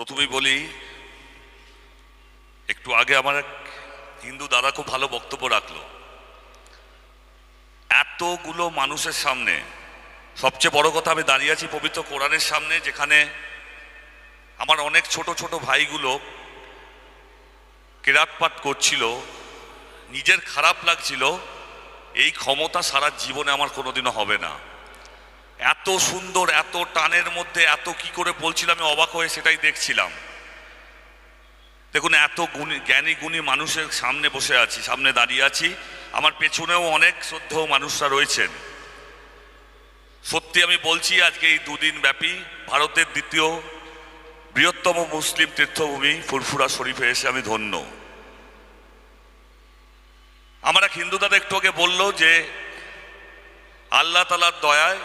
প্রথমেই বলি, একটু আগে আমার এক হিন্দু দাদা খুব ভালো বক্তব্য রাখল। এতগুলো মানুষের সামনে, সবচেয়ে বড় কথা আমি দাঁড়িয়ে আছি পবিত্র কোরআনের সামনে, যেখানে আমার অনেক ছোট ছোট ভাইগুলো কেরাত পাঠ করছিল, নিজের খারাপ লাগছিল, এই ক্ষমতা সারা জীবনে আমার কোনোদিনও হবে না। এত সুন্দর, এত টানের মধ্যে এত কি করে বলছিলাম, আমি অবাক হয়ে সেটাই দেখছিলাম। দেখুন, এত গুণী, জ্ঞানী, গুণী মানুষের সামনে বসে আছি, সামনে দাঁড়িয়ে আছি। আমার পেছনেও অনেক শ্রদ্ধেয় মানুষরা রয়েছেন। সত্যি আমি বলছি, আজকে এই দুদিন ব্যাপী ভারতের দ্বিতীয় বৃহত্তম মুসলিম তীর্থভূমি ফুরফুরা শরীফে এসে আমি ধন্য। আমার এক হিন্দু দাদা একটু আগে বলল যে, আল্লাহ তালার দয়ায়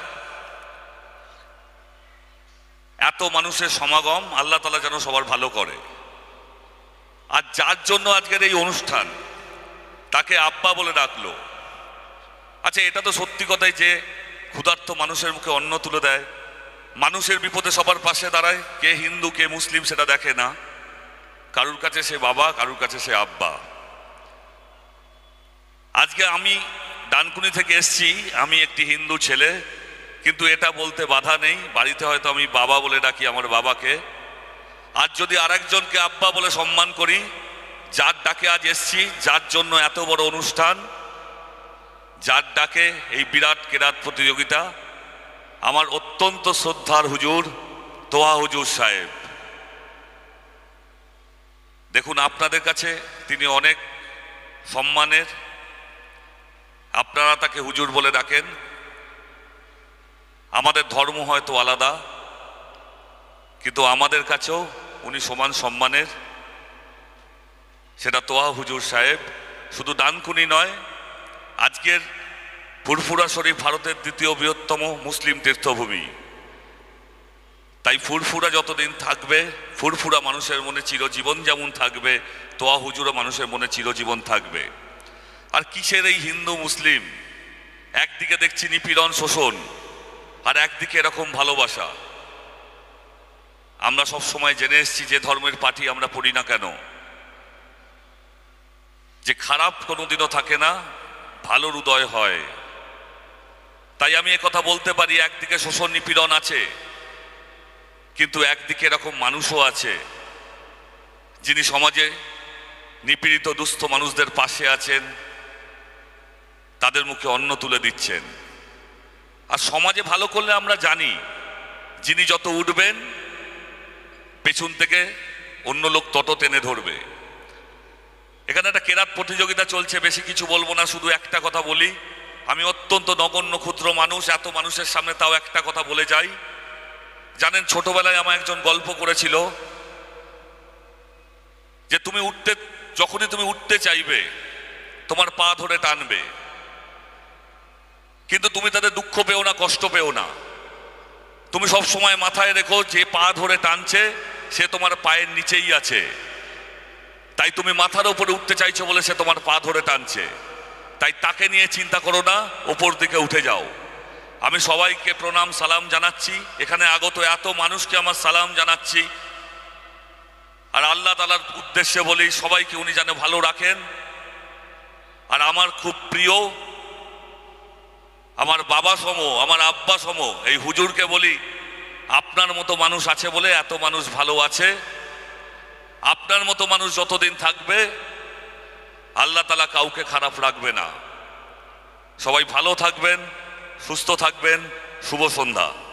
এত মানুষের সমাগম আল্লাহ তালা যেন সবার ভালো করে। আর যার জন্য আজকের এই অনুষ্ঠান, তাকে আব্বা বলে ডাকলো। আচ্ছা এটা তো সত্যি কথাই যে ক্ষুধার্ত মানুষের মুখে অন্ন তুলে দেয়। মানুষের বিপদে সবার পাশে দাঁড়ায়। কে হিন্দু, কে মুসলিম সেটা দেখে না। কারুর কাছে সে বাবা, কারুর কাছে সে আব্বা। আজকে আমি ডানকুনি থেকে এসছি। আমি একটি হিন্দু ছেলে। কিন্তু এটা বলতে বাধা নেই। বাড়িতে হয়তো আমি বাবা বলে ডাকি আমার বাবাকে। আজ যদি আরেকজনকে আব্বা বলে সম্মান করি, যার ডাকে আজ এসছি, যার জন্য এত বড় অনুষ্ঠান, যার ডাকে এই বিরাট কেরাত প্রতিযোগিতা, আমার অত্যন্ত শ্রদ্ধার হুজুর তোয়া হুজুর সাহেব। দেখুন, আপনাদের কাছে তিনি অনেক সম্মানের, আপনারা তাকে হুজুর বলে ডাকেন। আমাদের ধর্ম হয়তো আলাদা, কিন্তু আমাদের কাছেও উনি সমান সম্মানের। সেটা তোয়া হুজুর সাহেব শুধু ডানকুনি নয়, আজকের ফুরফুরা শরীফ ভারতের দ্বিতীয় বৃহত্তম মুসলিম তীর্থভূমি। তাই ফুরফুরা যতদিন থাকবে, ফুরফুরা মানুষের মনে চিরজীবন যেমন থাকবে তোয়া হুজুরও মানুষের মনে চিরজীবন থাকবে। আর কিসের এই হিন্দু মুসলিম? একদিকে দেখছি নিপীড়ন শোষণ আর একদিকে এরকম ভালোবাসা। আমরা সব সময় জেনে এসেছি যে ধর্মের পার্টি আমরা পড়ি না কেন। যে খারাপ কোনোদিনও থাকে না, ভালোর উদয় হয়। তাই আমি কথা বলতে পারি, একদিকে শোষণ নিপীড়ন আছে, কিন্তু একদিকে এরকম মানুষও আছে, যিনি সমাজে নিপীড়িত দুস্থ মানুষদের পাশে আছেন, তাদের মুখে অন্ন তুলে দিচ্ছেন। আর সমাজে ভালো করলে আমরা জানি যিনি যত উঠবেন, পেছন থেকে অন্য লোক তত টেনে ধরবে। এখানে একটা কেরাত প্রতিযোগিতা চলছে, বেশি কিছু বলব না, শুধু একটা কথা বলি। আমি অত্যন্ত নগণ্য, ক্ষুদ্র মানুষ, এত মানুষের সামনে তাও একটা কথা বলে যাই। জানেন, ছোটবেলায় আমার একজন গল্প করেছিল যে, তুমি উঠতে, যখনই তুমি উঠতে চাইবে, তোমার পা ধরে টানবে। কিন্তু তুমি তাদের দুঃখ পেও না, কষ্ট পেও না। তুমি সব সময় মাথায় রেখো, যে পা ধরে টানছে, সে তোমার পায়ের নিচেই আছে। তাই তুমি মাথার উপরে উঠতে চাইছো বলে সে তোমার পা ধরে টানছে। তাই তাকে নিয়ে চিন্তা করো না, ওপর দিকে উঠে যাও। আমি সবাইকে প্রণাম, সালাম জানাচ্ছি। এখানে আগত এত মানুষকে আমার সালাম জানাচ্ছি। আর আল্লাহ তালার উদ্দেশ্যে বলি, সবাইকে উনি যেন ভালো রাখেন। আর আমার খুব প্রিয় আমার বাবা সম, আমার আব্বা সম, এই হুজুরকে বলি, আপনার মতো মানুষ আছে বলে এত মানুষ ভালো আছে, আপনার মতো মানুষ যতদিন থাকবে, আল্লাহ তালা কাউকে খারাপ রাখবে না। সবাই ভালো থাকবেন, সুস্থ থাকবেন, শুভ সন্ধ্যা।